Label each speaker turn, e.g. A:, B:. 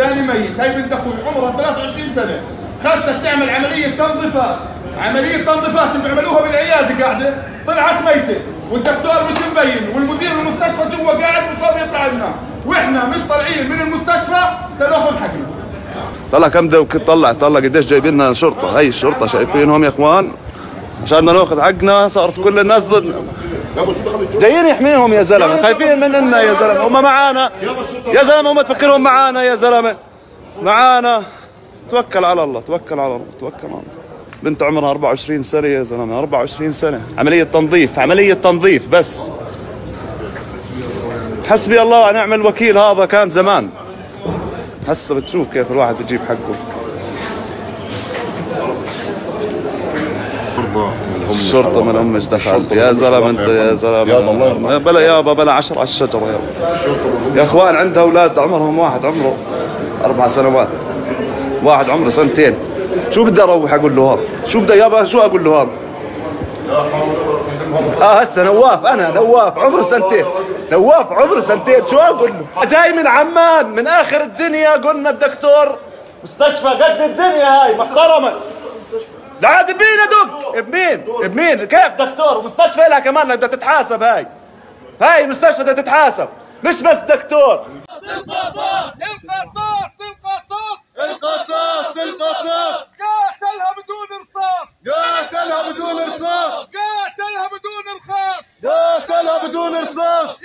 A: والثاني ميت. هاي بنت أخوي عمرها 23 سنة. خشت تعمل عملية تنظيفات. عملية تنظيفات بيعملوها بالعيادة قاعدة. طلعت ميتة. والدكتور مش مبين والمدير المستشفى جوا قاعد مش راضي يطلع لنا. وإحنا مش طالعين من المستشفى تناخذ حقنا.
B: طلع كم دوك طلع طلع قديش جايبين لنا شرطة. هي الشرطة شايفينهم يا إخوان؟ عشان ناخذ حقنا صارت كل الناس ضدنا. جايين يحميهم يا زلمة. خايفين مننا يا زلمة. هم معانا. يا زلمة هم تفكرهم معانا يا زلمة. معانا. توكل على الله توكل على الله توكل على الله. بنت عمرها 24 سنة يا زلمة. 24 سنة. عملية تنظيف عملية تنظيف بس. حسبي الله ونعم الوكيل. هذا كان زمان. هسه بتشوف كيف الواحد بيجيب حقه.
C: الشرطة من
B: أمك دخلت يا زلمة أنت يا يابا الله. بلا يابا بلا عشر على الشجرة يابا. يا إخوان عندها أولاد عمرهم واحد عمره أربع سنوات. واحد عمره سنتين. شو بدي أروح أقول له هذا؟ شو بدي يابا شو أقول له هذا؟ آه هسه نواف أنا نواف عمره سنتين. نواف عمره سنتين. شو أقول له؟ جاي من عمان من آخر الدنيا قلنا الدكتور. مستشفى قد الدنيا هاي محترمة. لا دي بمين يا دكتور بمين؟ بمين؟ كيف؟ دكتور ومستشفى لها كمان بدها تتحاسب هاي. هاي مستشفى بدها تتحاسب. مش بس دكتور.
A: القصاص القصاص القصاص القصاص القصاص قاتلها بدون رصاص قاتلها بدون رصاص قاتلها بدون رصاص قاتلها بدون رصاص